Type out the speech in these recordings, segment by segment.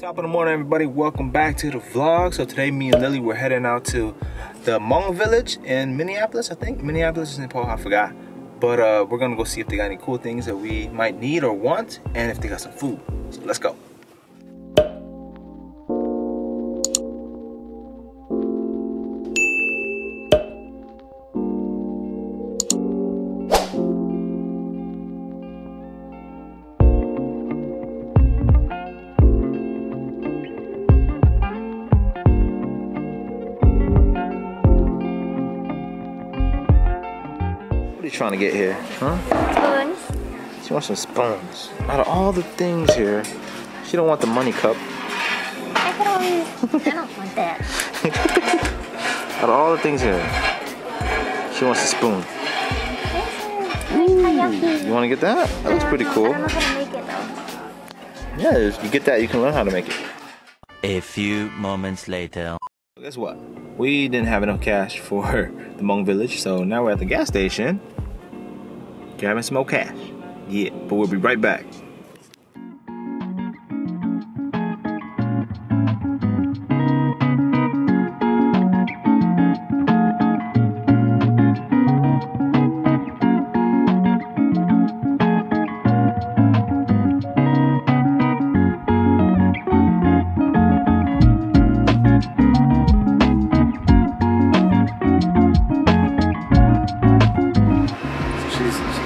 Top of the morning, everybody. Welcome back to the vlog. So today, me and Lily, we're heading out to the Hmong village in Minneapolis, I think. Minneapolis, St. Paul, I forgot. But uh, we're gonna go see if they got any cool things that we might need or want, and if they got some food. So let's go. Trying to get here, huh? Spoons. She wants some spoons. Out of all the things here, she don't want the money cup. I could always. I don't want that. Out of all the things here, she wants a spoon. Nice You want to get that? That looks pretty I cool. don't know how to make it though. Yeah, if you get that, you can learn how to make it. A few moments later. Guess what? We didn't have enough cash for the Hmong village, so now we're at the gas station grabbing some more cash. Yeah, but we'll be right back.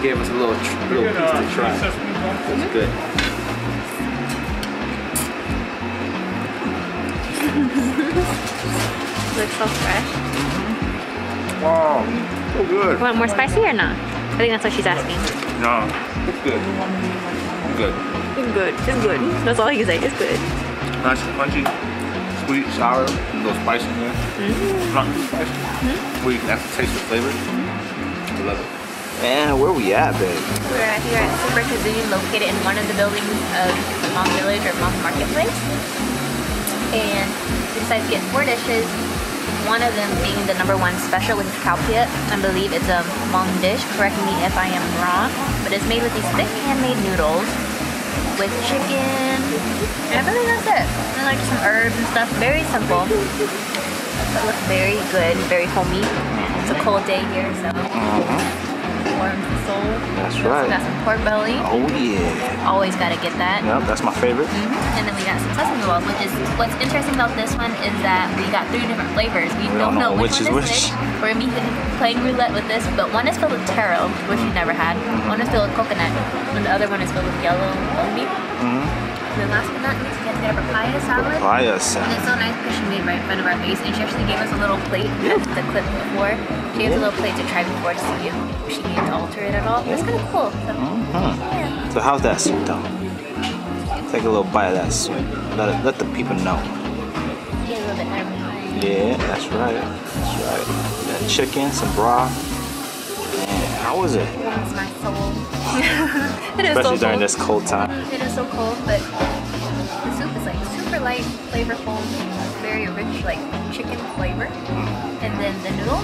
Gave us a little, tr- little piece to try. It's good. Looks so fresh. Wow, so good. Want more spicy or not? I think that's what she's asking. No, it's good. Good. It's good. It's good. That's all he can say. It's good. Nice and crunchy, sweet, sour, a little spice in there. Mm-hmm. Not too spicy. Mm-hmm. Where you can actually taste the flavor. Mm-hmm. I love it. Man, where we at, babe? We're at here at Super Kazoo, located in one of the buildings of the Hmong Village or Hmong Marketplace. And we decided to get four dishes. One of them being the number one special, which is khao piak. I believe it's a Hmong dish. Correct me if I am wrong. But it's made with these thick handmade noodles with chicken. And I believe that's it. And like some herbs and stuff. Very simple. But looks very good, very homey. It's a cold day here, so uh-huh. Warms the soul. That's right. got some pork belly. Oh yeah. Always gotta get that. Yep, that's my favorite. Mhm. And then we got some sesame rolls, which is what's interesting about this one is that we got three different flavors. We, We don't know which one is which. We're gonna be playing roulette with this, but one is filled with taro, which we never had. One is filled with coconut, and the other one is filled with yellow beef. Mm-hmm. And then last but not least, we got to get a papaya salad. Papaya And it's so nice because she made right in front of our face, and she actually gave us a little plate. That's the clip before. She gave us a little plate to try before to see if she needed to alter it at all. That's kind of cool. So, Mhm. yeah. So how's that soup though? Take a little bite of that soup. Let it, let the people know. Get a little bit nervous. Yeah, that's right. That's right. That chicken, some broth. How was it? warms my soul. it is Especially so during cold. this cold time. It is so cold, but the soup is like super light, flavorful, very rich, like chicken flavor. And then the noodles,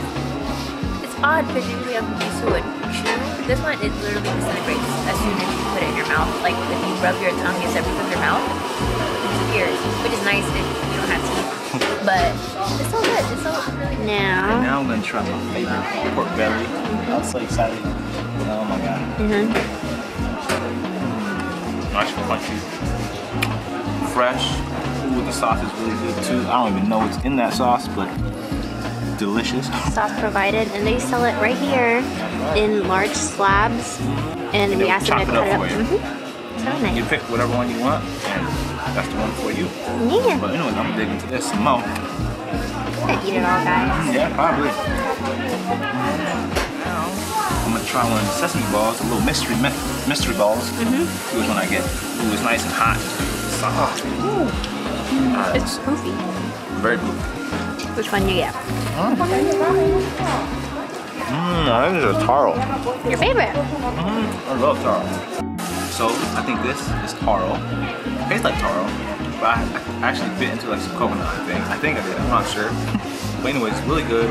it's odd because usually I'm used to a chew. This one, it literally disintegrates as soon as you put it in your mouth. Like if you rub your tongue, it separates from your mouth. It disappears, which is nice But it's so good. It's so really good. Now. Now I'm gonna try my favorite pork belly. I'm so excited. Oh my god. Mm-hmm. Nice and crunchy. Fresh. Ooh, the sauce is really good too. I don't even know what's in that sauce, but delicious. sauce provided, and they sell it right here in large slabs. And, we they'll asked them to chop it cut up it up. for you. You pick whatever one you want, and that's the one for you. Yeah. But anyway, I'm gonna dig into this some more. Gonna eat it all, guys. Mm, yeah, probably. I'm gonna try one of the sesame balls, a little mystery mystery balls. Mm-hmm. See which one I get. Ooh, it's nice and hot. Soft. Alright, uh, It's poofy. very good. Which one you get? Mmm, I think it's a taro. Your favorite? Mm-hmm. I love taro. So I think this is taro. It tastes like taro, but I, I actually bit into like some coconut. I think. I think I did. I'm not sure. But anyways, it's really good.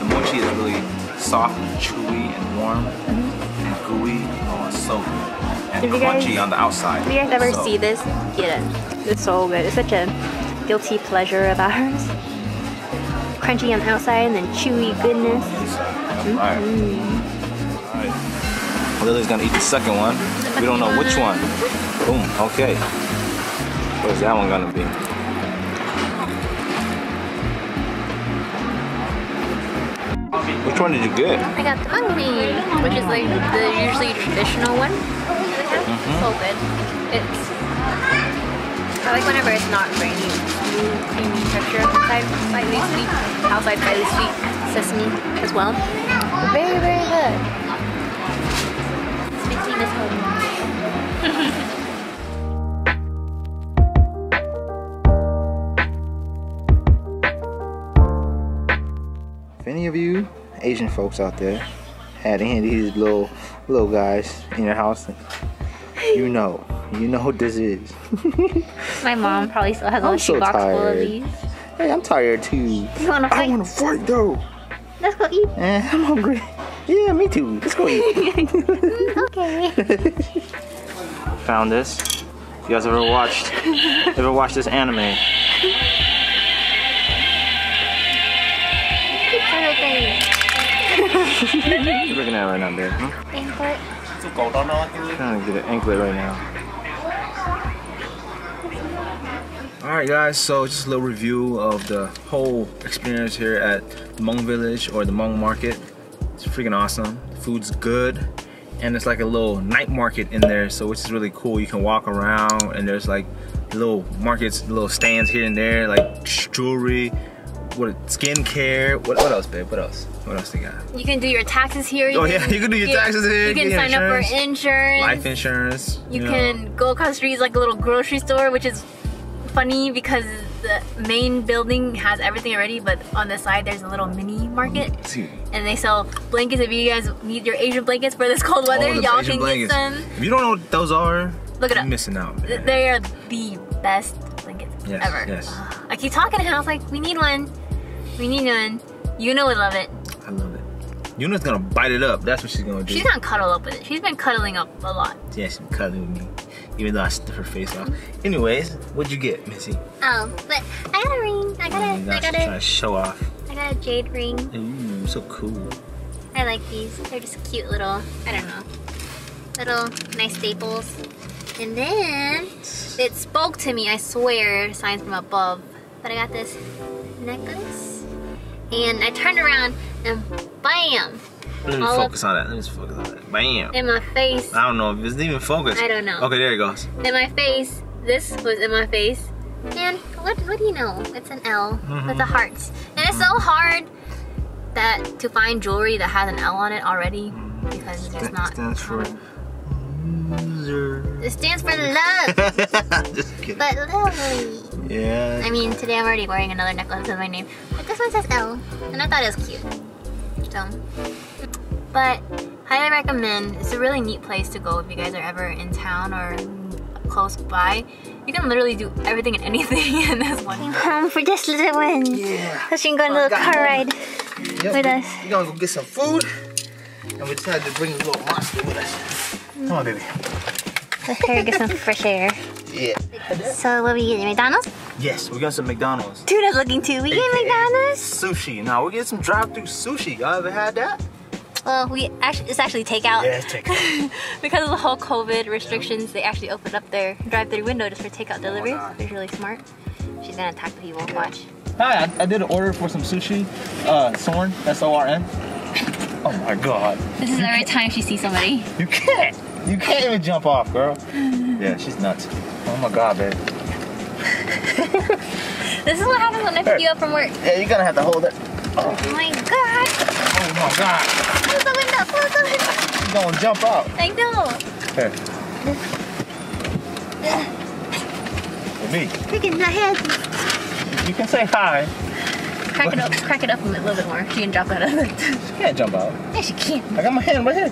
The mochi is really soft and chewy and warm. and gooey. Oh, it's so good. And If you guys- crunchy on the outside. If you guys ever So- see this, get it. It's so good. It's such a guilty pleasure of ours. Crunchy on the outside and then chewy goodness. Alright. Alright. Lily's gonna eat the second one. We don't know which one. Boom, okay. Where's that one gonna be? Which one did you get? I got the mung bean, which is like the usually traditional one. Mm-hmm. It's So good. It's I like whenever it's not grainy, smooth, creamy texture on the slightly sweet, outside slightly sweet, sesame as well. Very, very good. Sweet tea is home. If any of you Asian folks out there had any of these little little guys in your house, you know, you know what this is. My mom probably still has a little so shoebox full of these. Hey, I'm tired too. You wanna fight? I want to fight though. Let's go eat. Eh, I'm hungry. Yeah, me too. Let's go eat. Okay. Found this. You guys ever watched? ever watched this anime? okay. You're looking at right now, babe. Huh? Anklet. trying to get an anklet right now. Alright guys, so just a little review of the whole experience here at the Hmong Village or the Hmong Market. Freaking awesome. The food's good. And it's like a little night market in there, so which is really cool. You can walk around and there's like little markets, little stands here and there, like jewelry, what skincare, what, what else, babe? What else? What else they got? You can do your taxes here. Oh, yeah, you can do your taxes here, You can get sign up for insurance. insurance. Life insurance. You know. can go across the street like a little grocery store, which is funny because the main building has everything already, but on the side there's a little mini market. And they sell blankets if you guys need your Asian blankets for this cold weather. Y'all can blankets. get some. If you don't know what those are, Look it you're up. missing out. Man. They are the best blankets Yes, ever. yes. I keep talking to him. I was like, we need one. We need one. Yuna would love it. I love it. Yuna's gonna bite it up. That's what she's gonna do. She's gonna cuddle up with it. She's been cuddling up a lot. yeah, she's cuddling with me, even though I stuff her face off. Anyways, what'd you get, Missy? Oh, but I got a ring. I got Oh a, mm, my I gosh, got trying to a, show off. I got a jade ring. Ooh, so cool. I like these. They're just cute little, I don't know, little nice staples. And then it spoke to me. I swear, signs from above. But I got this necklace, and I turned around and bam, Let me All focus on that. Let me just focus on that. Bam. in my face. I don't know if it's even focused. I don't know. Okay, there it goes. in my face. This was in my face. And what what do you know? It's an L mm-hmm. with the hearts. And it's so hard that to find jewelry that has an L on it already mm-hmm. because it's just not. stands for um, loser. It stands for love, just kidding. but lovely. yeah. I mean, today I'm already wearing another necklace with my name, but this one says L, and I thought it was cute. So, but highly recommend. It's a really neat place to go if you guys are ever in town or close by. You can literally do everything and anything in this one. home for just little one. Yeah. So she can go on a little car ride. Yep, with us. We're gonna go get some food. And we decided to bring a little monster with us. Come on, baby. Let's try get some fresh air. Yeah. So what are we getting? McDonald's? Yes, we got some McDonald's. Dude, I was looking too. We get McDonald's? Sushi. Now we're getting some drive-through sushi. Y'all ever had that? Well, we actually it's actually takeout. Yeah, it's takeout. because of the whole COVID restrictions, they actually opened up their drive-through window just for takeout deliveries. God. It's really smart. She's gonna attack the people. Watch. Hi, I, I did an order for some sushi. Uh, Sorn, S-O-R-N. Oh my God. This is every time she sees somebody. You can't. You can't even jump off, girl. Yeah, she's nuts. Oh my God, babe. This is what happens when I pick you up from work. Yeah, you're gonna have to hold it. Oh my god! Oh my God. Close the window! Close the window! You're gonna jump out. I know. Here. For me. Freaking my head. You can say hi. Crack it up. Crack it up a little bit more. She can drop out of it. She can't jump out. yeah, she can. I got my hand right here.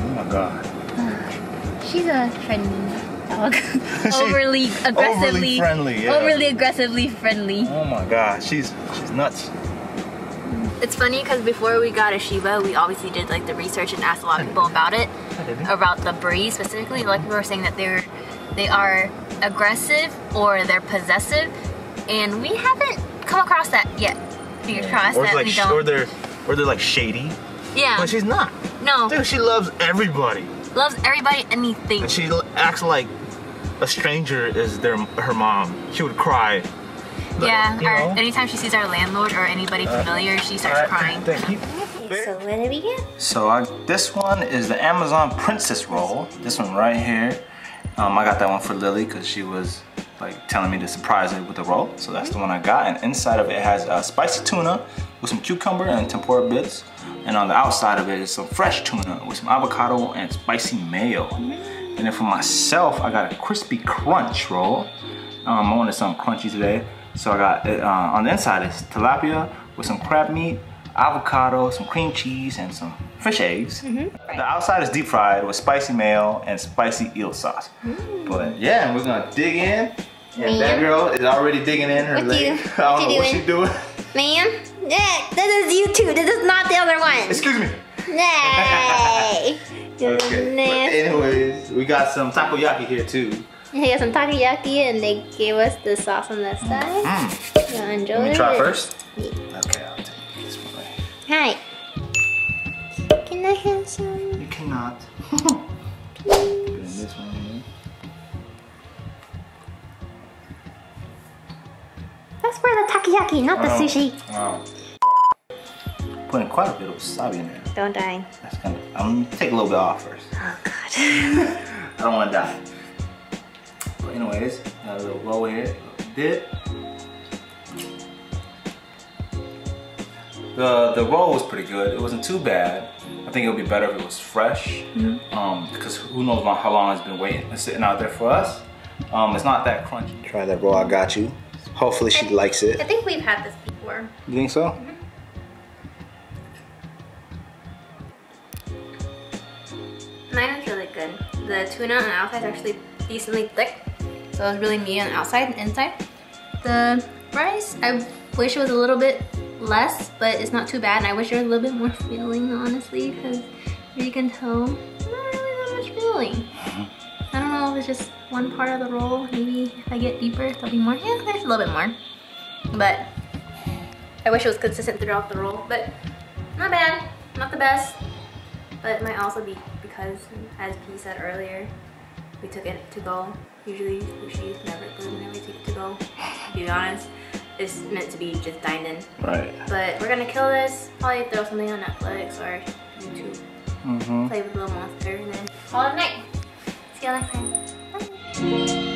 Oh my God. She's a friendly dog. overly aggressively Overly friendly, yeah. Overly aggressively friendly. Oh my God. She's she's nuts. It's funny because before we got a Shiba, we obviously did like the research and asked a lot of people about it, about the breed specifically. Like people were saying that they're they are aggressive or they're possessive, and we haven't come across that yet. Fingers crossed Or that like, we don't. or they're, or they're like shady. yeah, But she's not. no, Dude, she loves everybody, loves everybody, anything. and she acts like a stranger is their her mom. She would cry. Like, yeah, you or know? anytime she sees our landlord or anybody familiar, she starts Alright, crying. Thank you. So what did we get? So I, this one is the Amazon Princess roll. This one right here. Um, I got that one for Lily because she was like telling me to surprise her with the roll. So that's the one I got. And inside of it has uh, spicy tuna with some cucumber and tempura bits. And on the outside of it is some fresh tuna with some avocado and spicy mayo. And then for myself, I got a crispy crunch roll. Um, I wanted something crunchy today. So I got it, uh, on the inside is tilapia with some crab meat, avocado, some cream cheese, and some fish eggs. The outside is deep fried with spicy mayo and spicy eel sauce. But yeah, we're gonna dig in. And that girl is already digging in her What leg. you- I don't know what she's doing. Ma'am? Yeah, this is you too. This is not the other one. Excuse me. Nay. Okay. But anyways, we got some takoyaki here too. They got some takoyaki and they gave us the sauce on the side. Mm. Gonna enjoy Let me try it. first. Yeah. Okay, I'll take this one. Hi. Can I have some? You cannot. Put in this one here. That's for the takoyaki, not the Oh. sushi. Wow. Putting quite a bit of wasabi in there. Don't die. That's gonna. I'm gonna take a little bit off first. Oh god. I don't want to die. But anyways, got a little roll here. Dip. The the roll was pretty good. It wasn't too bad. I think it would be better if it was fresh. Hmm. Um, because who knows how- how long it's been waiting, it's sitting out there for us. Um, it's not that crunchy. Try that roll. I got you. Hopefully she likes it. I think we've had this before. You think so? Mine is The tuna on the outside is actually decently thick. So it's really meaty on the outside and inside. The rice, I wish it was a little bit less, but it's not too bad. And I wish there was a little bit more filling, honestly, because you can tell, not really that much filling. Mm-hmm. I don't know if it's just one part of the roll. Maybe if I get deeper, there'll be more. Yeah, there's a little bit more. But I wish it was consistent throughout the roll. But not bad, not the best. But it might also be because, as P said earlier, we took it to go. Usually sushi is never good whenever we take it to go. To be honest, it's meant to be just dined in. Right. But we're gonna kill this. Probably throw something on Netflix or YouTube. Mm-hmm. Play with Little Monster and then call it a night. See you next time. Bye.